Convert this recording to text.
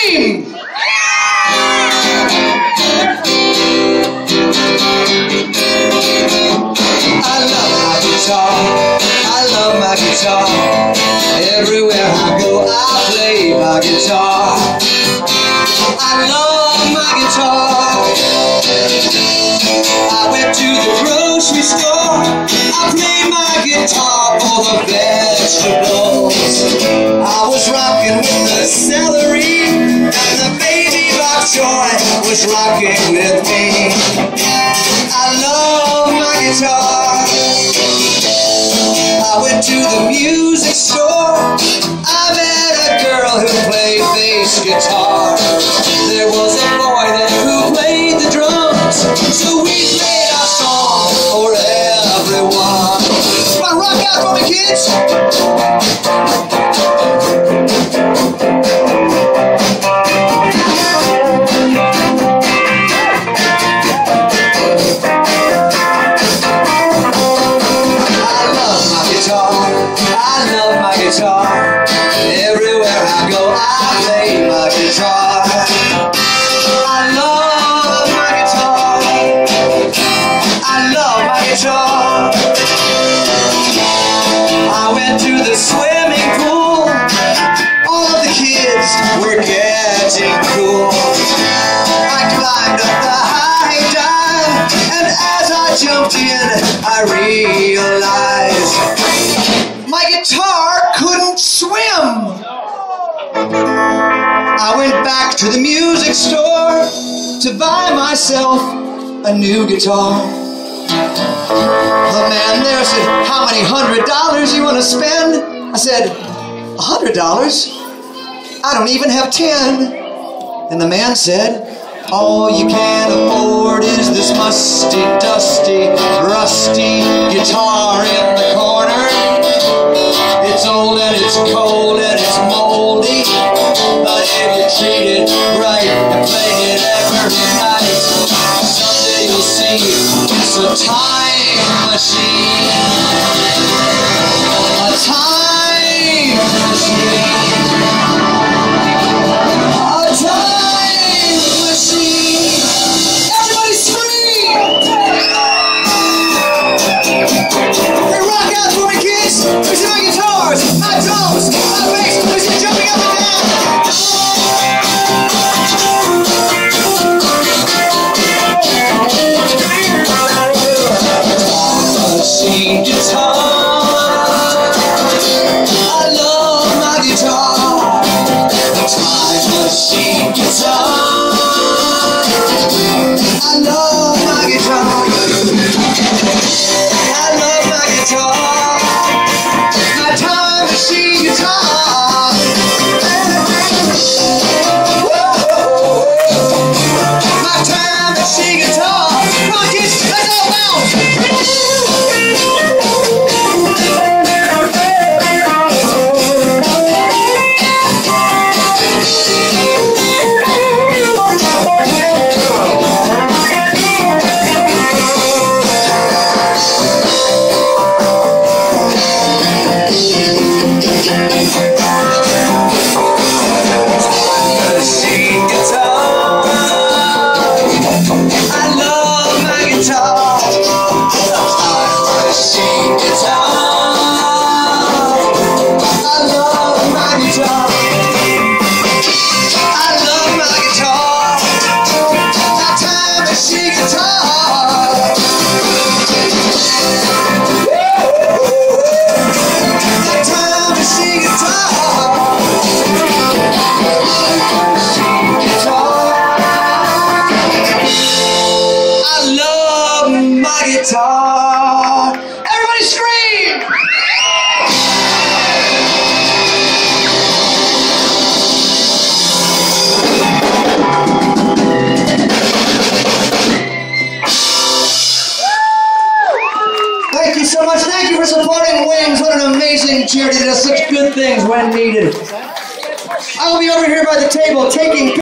scream! I love my guitar. I love my guitar. Everywhere I go, I play my guitar. I love my guitar. I went to the grocery store. I played my guitar for the vegetables. Was rocking with me. I love my guitar. I went to the music store. I met a girl who played bass guitar. There was a boy there who played the drums. So we played our song for everyone. Come on, rock out for me, kids. I love my guitar. Everywhere I go, I play my guitar. I love my guitar. I love my guitar. I went to the swimming pool. All the kids were getting cool. I climbed up the high dive, and as I jumped in, I realized guitar couldn't swim. I went back to the music store to buy myself a new guitar. The man there said, How many hundred dollars you want to spend? I said, A hundred dollars? I don't even have ten. And the man said, All you can afford is this musty, dusty, rusty guitar my guitar. Everybody scream! Thank you so much. Thank you for supporting Wings. What an amazing charity that does such good things when needed. I will be over here by the table taking